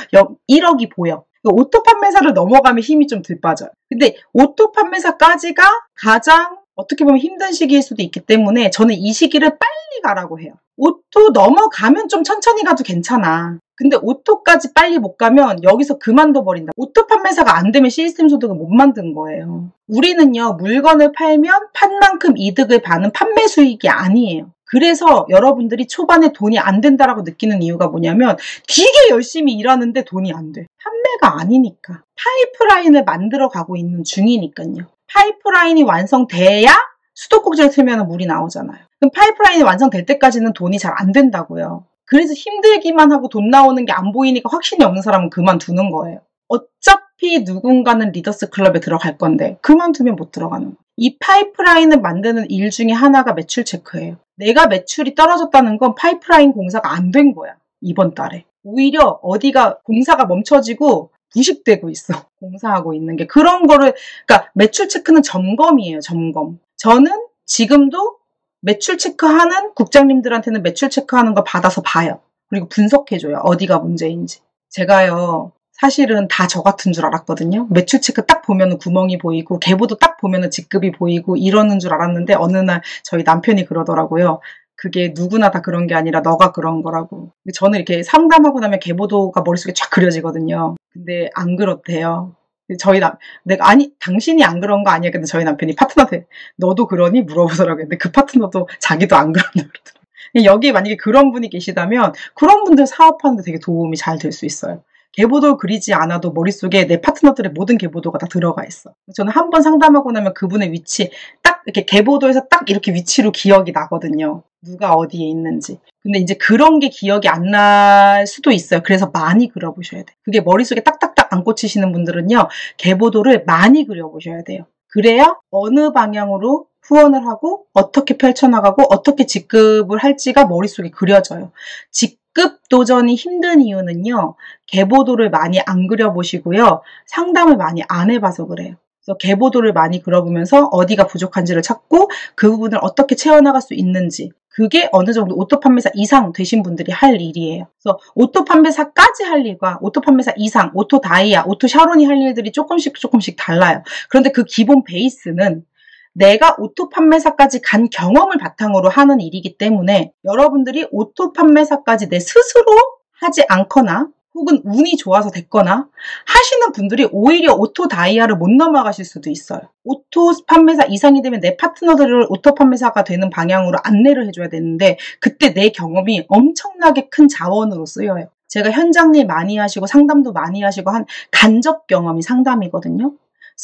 1억이 보여. auto 판매사를 넘어가면 힘이 좀 들 빠져요. 근데 auto 판매사까지가 가장 어떻게 보면 힘든 시기일 수도 있기 때문에 저는 이 시기를 빨리 가라고 해요. auto 넘어가면 좀 천천히 가도 괜찮아. 근데 auto까지 빨리 못 가면 여기서 그만둬 버린다. auto 판매사가 안 되면 시스템 소득을 못 만든 거예요. 우리는요, 물건을 팔면 판 만큼 이득을 받는 판매 수익이 아니에요. 그래서 여러분들이 초반에 돈이 안 된다라고 느끼는 이유가 뭐냐면 되게 열심히 일하는데 돈이 안 돼. 판매가 아니니까. 파이프라인을 만들어 가고 있는 중이니까요. 파이프라인이 완성돼야 수도꼭지를 틀면 물이 나오잖아요. 그럼 파이프라인이 완성될 때까지는 돈이 잘 안 된다고요. 그래서 힘들기만 하고 돈 나오는 게 안 보이니까 확신이 없는 사람은 그만두는 거예요. 어차피 누군가는 리더스 클럽에 들어갈 건데 그만두면 못 들어가는 이 파이프라인을 만드는 일 중에 하나가 매출 체크예요. 내가 매출이 떨어졌다는 건 파이프라인 공사가 안 된 거야. 이번 달에. 오히려 어디가 공사가 멈춰지고 부식되고 있어. 공사하고 있는 게. 그런 거를, 그러니까 매출 체크는 점검이에요, 점검. 저는 지금도 매출 체크하는 국장님들한테는 매출 체크하는 거 받아서 봐요. 그리고 분석해줘요. 어디가 문제인지. 제가요, 사실은 다 저 같은 줄 알았거든요. 매출 체크 딱 보면은 구멍이 보이고, 계보도 딱 보면은 직급이 보이고, 이러는 줄 알았는데, 어느 날 저희 남편이 그러더라고요. 그게 누구나 다 그런 게 아니라 너가 그런 거라고. 저는 이렇게 상담하고 나면 개보도가 머릿속에 쫙 그려지거든요. 근데 안 그렇대요. 저희 남, 내가, 아니, 당신이 안 그런 거 아니야. 근데 저희 남편이 파트너한테, 너도 그러니? 물어보더라고요. 근데 그 파트너도 자기도 안 그런다 그러더라고요. 여기 만약에 그런 분이 계시다면, 그런 분들 사업하는데 되게 도움이 잘 될 수 있어요. 계보도 그리지 않아도 머릿속에 내 파트너들의 모든 계보도가 다 들어가 있어. 저는 한 번 상담하고 나면 그분의 위치, 딱 이렇게 계보도에서 딱 이렇게 위치로 기억이 나거든요. 누가 어디에 있는지. 근데 이제 그런 게 기억이 안 날 수도 있어요. 그래서 많이 그려보셔야 돼요. 그게 머릿속에 딱딱딱 안 꽂히시는 분들은요, 계보도를 많이 그려보셔야 돼요. 그래야 어느 방향으로 후원을 하고 어떻게 펼쳐나가고 어떻게 직급을 할지가 머릿속에 그려져요. 직급 도전이 힘든 이유는요. 계보도를 많이 안 그려보시고요. 상담을 많이 안 해봐서 그래요. 그래서 계보도를 많이 그려보면서 어디가 부족한지를 찾고 그 부분을 어떻게 채워나갈 수 있는지 그게 어느 정도 오토 판매사 이상 되신 분들이 할 일이에요. 그래서 오토 판매사까지 할 일과 오토 판매사 이상, 오토 다이아, 오토 샤론이 할 일들이 조금씩 조금씩 달라요. 그런데 그 기본 베이스는 내가 오토 판매사까지 간 경험을 바탕으로 하는 일이기 때문에 여러분들이 오토 판매사까지 내 스스로 하지 않거나 혹은 운이 좋아서 됐거나 하시는 분들이 오히려 오토 다이아를 못 넘어가실 수도 있어요. 오토 판매사 이상이 되면 내 파트너들을 오토 판매사가 되는 방향으로 안내를 해줘야 되는데 그때 내 경험이 엄청나게 큰 자원으로 쓰여요. 제가 현장일 많이 하시고 상담도 많이 하시고 한 간접 경험이 상담이거든요.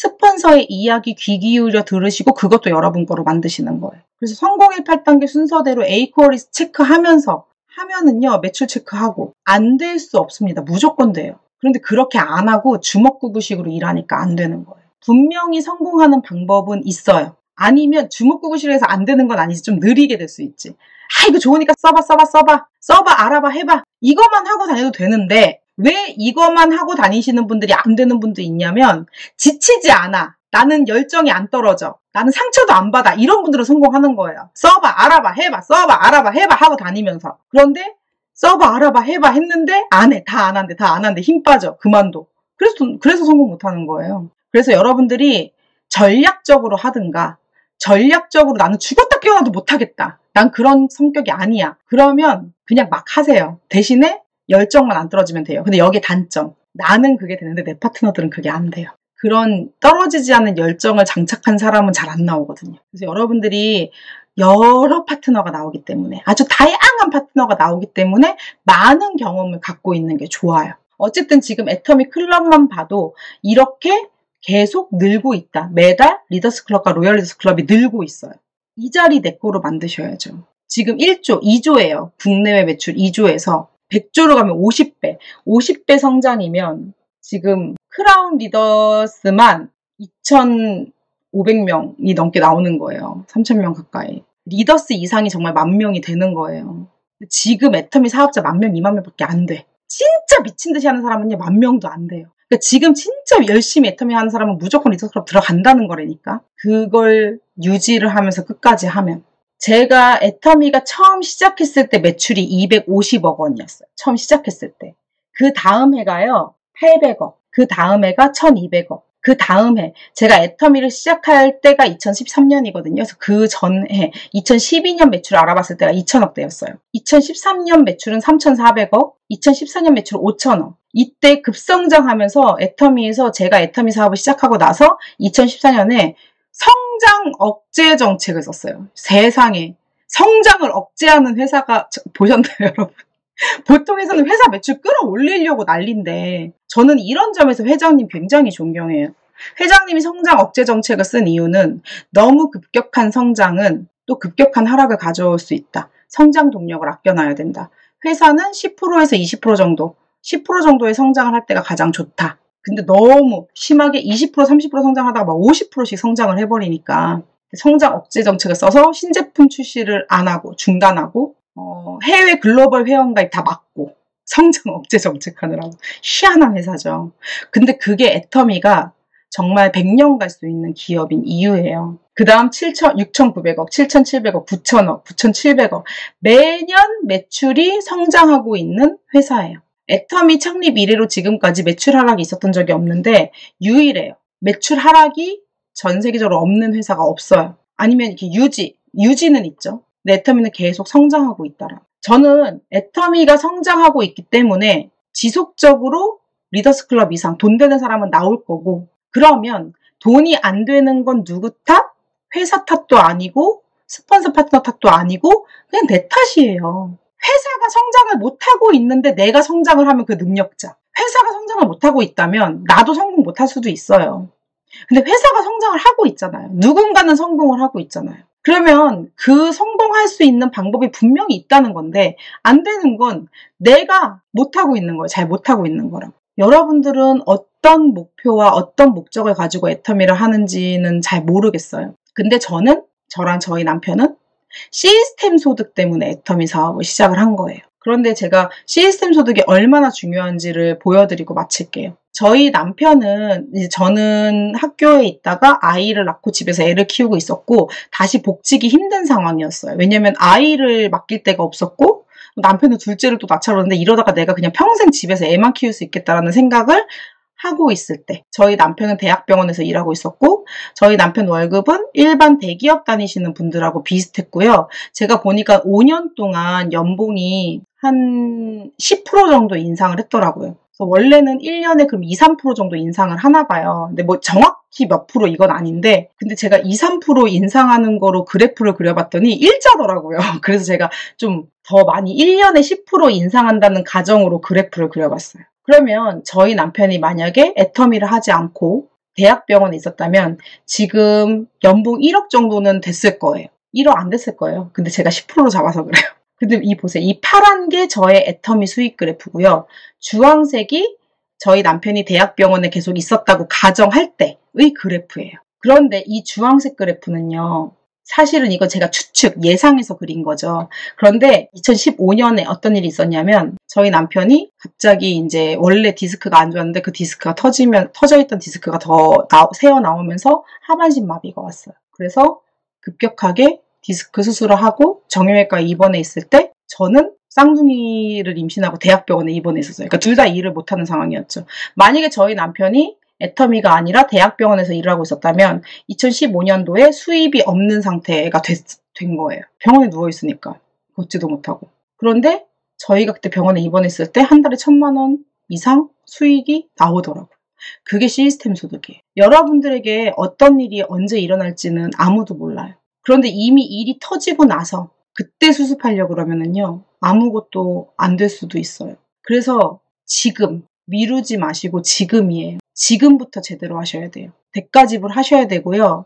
스폰서의 이야기 귀 기울여 들으시고 그것도 여러분 거로 만드시는 거예요. 그래서 성공 1, 8단계 순서대로 퀄리스 체크하면서 하면은요 매출 체크하고 안 될 수 없습니다. 무조건 돼요. 그런데 그렇게 안 하고 주먹구구식으로 일하니까 안 되는 거예요. 분명히 성공하는 방법은 있어요. 아니면 주먹구구식으로 해서 안 되는 건 아니지 좀 느리게 될 수 있지. 아 이거 좋으니까 써봐 써봐 써봐 써봐 알아봐 해봐 이것만 하고 다녀도 되는데 왜 이것만 하고 다니시는 분들이 안 되는 분도 있냐면 지치지 않아. 나는 열정이 안 떨어져. 나는 상처도 안 받아. 이런 분들은 성공하는 거예요. 써봐, 알아봐, 해봐, 써봐, 알아봐, 해봐 하고 다니면서. 그런데 써봐, 알아봐, 해봐 했는데 안 해. 다 안 한대, 다 안 한대. 힘 빠져. 그만둬. 그래서, 그래서 성공 못 하는 거예요. 그래서 여러분들이 전략적으로 하든가, 전략적으로 나는 죽었다 깨어나도 못하겠다. 난 그런 성격이 아니야. 그러면 그냥 막 하세요. 대신에 열정만 안 떨어지면 돼요. 근데 여기 단점. 나는 그게 되는데 내 파트너들은 그게 안 돼요. 그런 떨어지지 않는 열정을 장착한 사람은 잘 안 나오거든요. 그래서 여러분들이 여러 파트너가 나오기 때문에 아주 다양한 파트너가 나오기 때문에 많은 경험을 갖고 있는 게 좋아요. 어쨌든 지금 애터미 클럽만 봐도 이렇게 계속 늘고 있다. 매달 리더스 클럽과 로열 리더스 클럽이 늘고 있어요. 이 자리 내 거로 만드셔야죠. 지금 1조, 2조예요. 국내외 매출 2조에서 100조로 가면 50배, 50배 성장이면 지금 크라운 리더스만 2,500명이 넘게 나오는 거예요. 3,000명 가까이. 리더스 이상이 정말 만 명이 되는 거예요. 지금 애터미 사업자 만 명, 2만 명밖에 안 돼. 진짜 미친 듯이 하는 사람은요, 만 명도 안 돼요. 그러니까 지금 진짜 열심히 애터미 하는 사람은 무조건 리더스 클럽 들어간다는 거라니까. 그걸 유지를 하면서 끝까지 하면. 제가 애터미가 처음 시작했을 때 매출이 250억 원이었어요. 처음 시작했을 때. 그 다음 해가요, 800억. 그 다음 해가 1200억. 그 다음 해, 제가 애터미를 시작할 때가 2013년이거든요. 그래서 그 전해, 2012년 매출을 알아봤을 때가 2000억대였어요. 2013년 매출은 3,400억, 2014년 매출은 5,000억. 이때 급성장하면서 애터미에서 제가 애터미 사업을 시작하고 나서 2014년에 성장 억제 정책을 썼어요. 세상에. 성장을 억제하는 회사가 보셨나요, 여러분? 보통에서는 회사 매출 끌어올리려고 난린데 저는 이런 점에서 회장님 굉장히 존경해요. 회장님이 성장 억제 정책을 쓴 이유는 너무 급격한 성장은 또 급격한 하락을 가져올 수 있다. 성장 동력을 아껴놔야 된다. 회사는 10%에서 20% 정도, 10% 정도의 성장을 할 때가 가장 좋다. 근데 너무 심하게 20% 30% 성장하다가 막 50%씩 성장을 해버리니까 성장 억제 정책을 써서 신제품 출시를 안 하고 중단하고 어, 해외 글로벌 회원가입 다 막고 성장 억제 정책하느라고 희한한 회사죠. 근데 그게 애터미가 정말 100년 갈 수 있는 기업인 이유예요. 그 다음 7천, 6,900억, 7,700억, 9,000억, 9,700억. 매년 매출이 성장하고 있는 회사예요. 애터미 창립 이래로 지금까지 매출 하락이 있었던 적이 없는데 유일해요. 매출 하락이 전 세계적으로 없는 회사가 없어요. 아니면 이렇게 유지, 유지는 있죠. 내 애터미는 계속 성장하고 있다라. 저는 애터미가 성장하고 있기 때문에 지속적으로 리더스 클럽 이상 돈 되는 사람은 나올 거고 그러면 돈이 안 되는 건 누구 탓? 회사 탓도 아니고 스폰서 파트너 탓도 아니고 그냥 내 탓이에요. 회사가 성장을 못하고 있는데 내가 성장을 하면 그 능력자. 회사가 성장을 못하고 있다면 나도 성공 못할 수도 있어요. 근데 회사가 성장을 하고 있잖아요. 누군가는 성공을 하고 있잖아요. 그러면 그 성공할 수 있는 방법이 분명히 있다는 건데 안 되는 건 내가 못하고 있는 거예요. 잘 못하고 있는 거라고. 여러분들은 어떤 목표와 어떤 목적을 가지고 애터미를 하는지는 잘 모르겠어요. 근데 저는 저랑 저희 남편은 시스템 소득 때문에 애터미 사업을 시작을 한 거예요. 그런데 제가 시스템 소득이 얼마나 중요한지를 보여드리고 마칠게요. 저희 남편은 이제 저는 학교에 있다가 아이를 낳고 집에서 애를 키우고 있었고 다시 복직이 힘든 상황이었어요. 왜냐면 아이를 맡길 데가 없었고 남편은 둘째를 또 낳자 그러는데 이러다가 내가 그냥 평생 집에서 애만 키울 수 있겠다라는 생각을 하고 있을 때 저희 남편은 대학병원에서 일하고 있었고 저희 남편 월급은 일반 대기업 다니시는 분들하고 비슷했고요. 제가 보니까 5년 동안 연봉이 한 10% 정도 인상을 했더라고요. 원래는 1년에 그럼 2, 3% 정도 인상을 하나 봐요. 근데 뭐 정확히 몇 프로 이건 아닌데 근데 제가 2, 3% 인상하는 거로 그래프를 그려봤더니 일자더라고요. 그래서 제가 좀 더 많이 1년에 10% 인상한다는 가정으로 그래프를 그려봤어요. 그러면 저희 남편이 만약에 애터미를 하지 않고 대학병원에 있었다면 지금 연봉 1억 정도는 됐을 거예요. 1억 안 됐을 거예요. 근데 제가 10% 잡아서 그래요. 근데 이 보세요. 이 파란 게 저의 애터미 수익 그래프고요. 주황색이 저희 남편이 대학병원에 계속 있었다고 가정할 때의 그래프예요. 그런데 이 주황색 그래프는요. 사실은 이거 제가 추측, 예상해서 그린 거죠. 그런데 2015년에 어떤 일이 있었냐면 저희 남편이 갑자기 이제 원래 디스크가 안 좋았는데 그 디스크가 터지면 터져 있던 디스크가 더 나, 새어 나오면서 하반신 마비가 왔어요. 그래서 급격하게 디스크 수술을 하고 정형외과 입원해 있을 때 저는 쌍둥이를 임신하고 대학병원에 입원해 있었어요. 그러니까 둘 다 일을 못하는 상황이었죠. 만약에 저희 남편이 애터미가 아니라 대학병원에서 일을 하고 있었다면 2015년도에 수입이 없는 상태가 됐, 된 거예요. 병원에 누워 있으니까 걷지도 못하고. 그런데 저희가 그때 병원에 입원했을 때 한 달에 천만 원 이상 수익이 나오더라고요. 그게 시스템 소득이에요. 여러분들에게 어떤 일이 언제 일어날지는 아무도 몰라요. 그런데 이미 일이 터지고 나서 그때 수습하려고 그러면은요, 아무것도 안 될 수도 있어요. 그래서 지금, 미루지 마시고 지금이에요. 지금부터 제대로 하셔야 돼요. 대가집을 하셔야 되고요.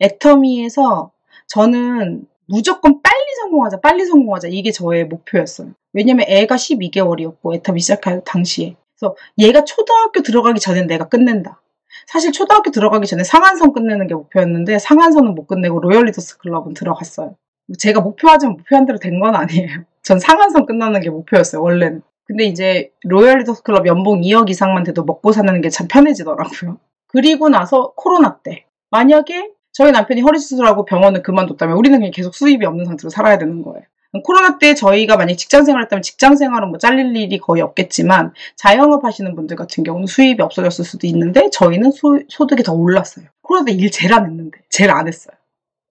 애터미에서 저는 무조건 빨리 성공하자, 빨리 성공하자. 이게 저의 목표였어요. 왜냐면 애가 12개월이었고, 애터미 시작할 당시에. 그래서 얘가 초등학교 들어가기 전엔 내가 끝낸다. 사실 초등학교 들어가기 전에 상한선 끝내는 게 목표였는데 상한선은 못 끝내고 로열 리더스 클럽은 들어갔어요. 제가 목표하지만 목표한 대로 된 건 아니에요. 전 상한선 끝나는 게 목표였어요, 원래는. 근데 이제 로열 리더스 클럽 연봉 2억 이상만 돼도 먹고 사는 게 참 편해지더라고요. 그리고 나서 코로나 때 만약에 저희 남편이 허리 수술하고 병원을 그만뒀다면 우리는 그냥 계속 수입이 없는 상태로 살아야 되는 거예요. 코로나 때 저희가 만약 직장 생활 했다면 직장 생활은 뭐 잘릴 일이 거의 없겠지만 자영업 하시는 분들 같은 경우는 수입이 없어졌을 수도 있는데 저희는 소, 소득이 더 올랐어요. 코로나 때 일 제일 안 했는데 제일 안 했어요.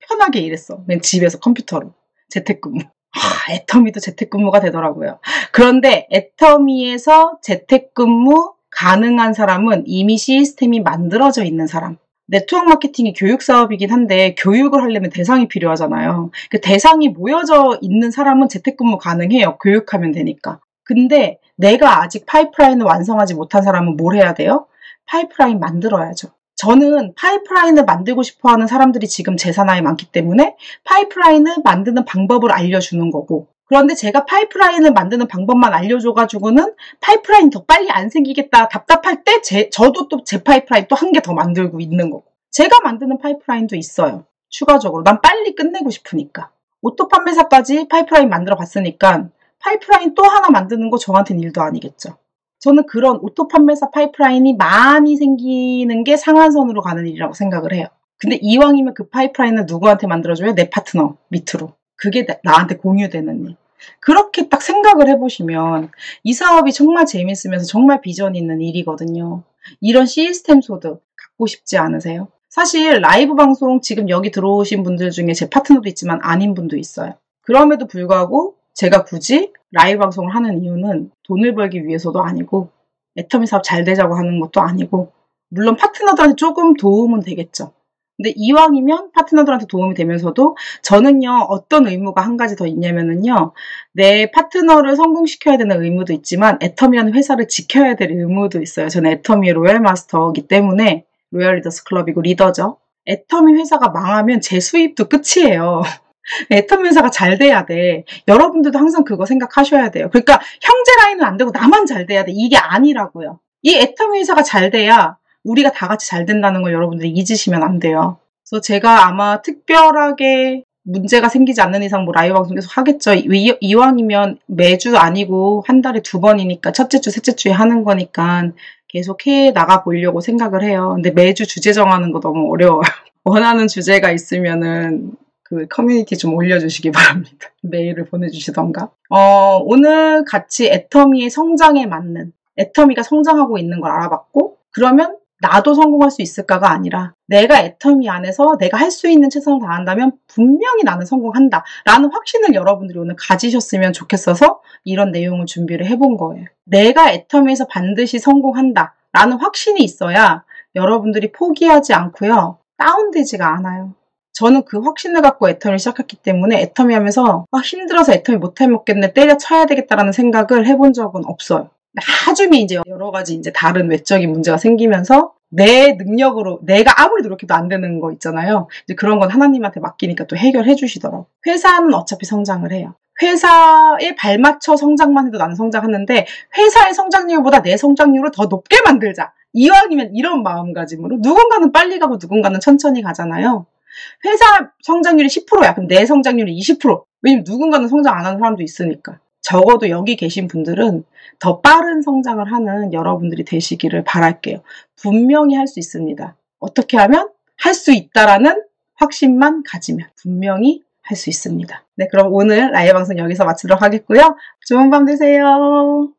편하게 일했어. 그냥 집에서 컴퓨터로 재택근무. 아, 애터미도 재택근무가 되더라고요. 그런데 애터미에서 재택근무 가능한 사람은 이미 시스템이 만들어져 있는 사람. 네트워크 마케팅이 교육 사업이긴 한데 교육을 하려면 대상이 필요하잖아요. 그 대상이 모여져 있는 사람은 재택근무 가능해요. 교육하면 되니까. 근데 내가 아직 파이프라인을 완성하지 못한 사람은 뭘 해야 돼요? 파이프라인 만들어야죠. 저는 파이프라인을 만들고 싶어 하는 사람들이 지금 제 산하에 많기 때문에 파이프라인을 만드는 방법을 알려주는 거고 그런데 제가 파이프라인을 만드는 방법만 알려줘가지고는 파이프라인 더 빨리 안 생기겠다 답답할 때 제, 저도 또 제 파이프라인 또 한 개 더 만들고 있는 거고 제가 만드는 파이프라인도 있어요. 추가적으로 난 빨리 끝내고 싶으니까 오토 판매사까지 파이프라인 만들어 봤으니까 파이프라인 또 하나 만드는 거 저한테는 일도 아니겠죠. 저는 그런 오토 판매사 파이프라인이 많이 생기는 게 상한선으로 가는 일이라고 생각을 해요. 근데 이왕이면 그 파이프라인을 누구한테 만들어줘요? 내 파트너 밑으로. 그게 나한테 공유되는 일. 그렇게 딱 생각을 해보시면 이 사업이 정말 재밌으면서 정말 비전 있는 일이거든요. 이런 시스템 소득 갖고 싶지 않으세요? 사실 라이브 방송 지금 여기 들어오신 분들 중에 제 파트너도 있지만 아닌 분도 있어요. 그럼에도 불구하고 제가 굳이 라이브 방송을 하는 이유는 돈을 벌기 위해서도 아니고 애터미 사업 잘 되자고 하는 것도 아니고 물론 파트너들한테 조금 도움은 되겠죠. 근데 이왕이면 파트너들한테 도움이 되면서도 저는요 어떤 의무가 한 가지 더 있냐면은요 내 파트너를 성공시켜야 되는 의무도 있지만 애터미라는 회사를 지켜야 될 의무도 있어요. 저는 애터미의 로얄 마스터이기 때문에 로얄 리더스 클럽이고 리더죠. 애터미 회사가 망하면 제 수입도 끝이에요. 애터미 회사가 잘 돼야 돼. 여러분들도 항상 그거 생각하셔야 돼요. 그러니까 형제 라인은 안 되고 나만 잘 돼야 돼. 이게 아니라고요. 이 애터미 회사가 잘 돼야 우리가 다 같이 잘 된다는 걸 여러분들이 잊으시면 안 돼요. 그래서 제가 아마 특별하게 문제가 생기지 않는 이상 뭐 라이브 방송 계속 하겠죠. 이, 이왕이면 매주 아니고 한 달에 두 번이니까 첫째 주, 셋째 주에 하는 거니까 계속 해 나가 보려고 생각을 해요. 근데 매주 주제 정하는 거 너무 어려워요. 원하는 주제가 있으면은 그 커뮤니티 좀 올려주시기 바랍니다. 메일을 보내주시던가. 어, 오늘 같이 애터미의 성장에 맞는 애터미가 성장하고 있는 걸 알아봤고 그러면 나도 성공할 수 있을까가 아니라 내가 애터미 안에서 내가 할 수 있는 최선을 다한다면 분명히 나는 성공한다 라는 확신을 여러분들이 오늘 가지셨으면 좋겠어서 이런 내용을 준비를 해본 거예요. 내가 애터미에서 반드시 성공한다 라는 확신이 있어야 여러분들이 포기하지 않고요. 다운되지가 않아요. 저는 그 확신을 갖고 애터미를 시작했기 때문에 애터미 하면서 아, 힘들어서 애터미 못 해먹겠네 때려쳐야 되겠다라는 생각을 해본 적은 없어요. 나중에 이제 여러 가지 이제 다른 외적인 문제가 생기면서 내 능력으로 내가 아무리 노력해도 안 되는 거 있잖아요. 이제 그런 건 하나님한테 맡기니까 또 해결해 주시더라고. 회사는 어차피 성장을 해요. 회사에 발맞춰 성장만 해도 나는 성장하는데 회사의 성장률보다 내 성장률을 더 높게 만들자. 이왕이면 이런 마음가짐으로 누군가는 빨리 가고 누군가는 천천히 가잖아요. 회사 성장률이 10%야. 그럼 내 성장률이 20%. 왜냐면 누군가는 성장 안 하는 사람도 있으니까. 적어도 여기 계신 분들은 더 빠른 성장을 하는 여러분들이 되시기를 바랄게요. 분명히 할 수 있습니다. 어떻게 하면 할 수 있다라는 확신만 가지면 분명히 할 수 있습니다. 네, 그럼 오늘 라이브 방송 여기서 마치도록 하겠고요. 좋은 밤 되세요.